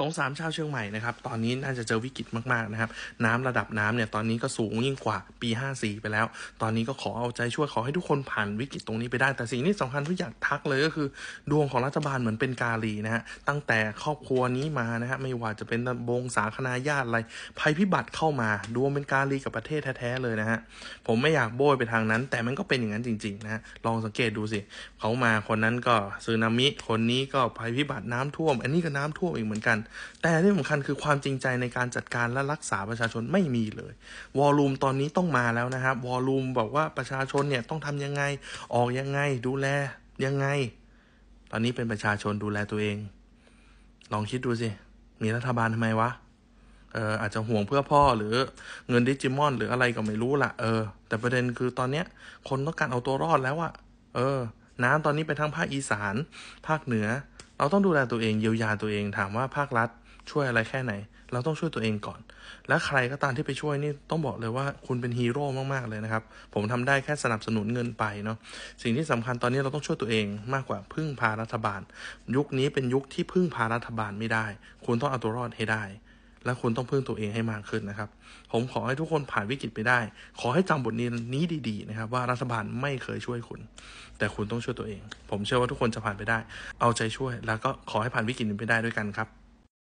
สงสารชาวเชียงใหม่นะครับ ตอนนี้น่าจะเจอวิกฤตมากๆนะครับ น้ำระดับน้ำเนี่ยตอนนี้ก็สูงยิ่งกว่าปี 54 ไปแล้ว ตอนนี้ก็ขอเอาใจช่วยขอให้ทุกคนผ่านวิกฤตตรงนี้ไปได้ แต่สิ่งที่สำคัญที่อยากทักเลยก็คือ ดวงของรัฐบาลเหมือนเป็นกาลีนะฮะ ตั้งแต่ครอบครัวนี้มานะฮะ ไม่ว่าจะเป็นบงสาคนาญาติอะไร ภัยพิบัติเข้ามา ดวงเป็นกาลีกับประเทศแท้ๆเลยนะฮะ ผมไม่อยากโบยไปทางนั้น แต่มันก็เป็นอย่างนั้นจริงๆนะฮะ ลองสังเกตดูสิ เขามาคนนั้นก็ซึนามิ คนนี้ก็ภัยพิบัติน้ำท่วม อันนี้ก็น้ำท่วมอีกเหมือนกันแต่ที่สำคัญคือความจริงใจในการจัดการและรักษาประชาชนไม่มีเลยวอลลุ่มตอนนี้ต้องมาแล้วนะครับวอลลุ่มบอกว่าประชาชนเนี่ยต้องทำยังไงออกยังไง ดูแลยังไง ตอนนี้เป็นประชาชนดูแลตัวเอง ลองคิดดูสิ มีรัฐบาลทำไมวะเอออาจจะห่วงเพื่อพ่อหรือเงินดิจิมอน หรืออะไรก็ไม่รู้ละเออ แต่ประเด็นคือตอนเนี้ย คนต้องการเอาตัวรอดแล้วอะเออ น้ำตอนนี้ไปทั้งภาคอีสาน ภาคเหนือ เราต้องดูแลตัวเองเยียวยาตัวเองถามว่าภาครัฐช่วยอะไรแค่ไหน เราต้องช่วยตัวเองก่อน และใครก็ตามที่ไปช่วยนี่ต้องบอกเลยว่าคุณเป็นฮีโร่มากๆเลยนะครับ ผมทำได้แค่สนับสนุนเงินไปเนาะ สิ่งที่สำคัญตอนนี้เราต้องช่วยตัวเองมากกว่าพึ่งพารัฐบาล ยุคนี้เป็นยุคที่พึ่งพารัฐบาลไม่ได้ คุณต้องเอาตัวรอดให้ได้ และคุณต้องพึ่งตัวเองให้มากขึ้นนะครับ ผมขอให้ทุกคนผ่านวิกฤตไปได้ ขอให้จำบทเรียนนี้ดีๆนะครับ ว่ารัฐบาลไม่เคยช่วยคุณ แต่คุณต้องช่วยตัวเอง ผมเชื่อว่าทุกคนจะผ่านไปได้ เอาใจช่วย แล้วก็ขอให้ผ่านวิกฤตนี้ไปได้ด้วยกันครับ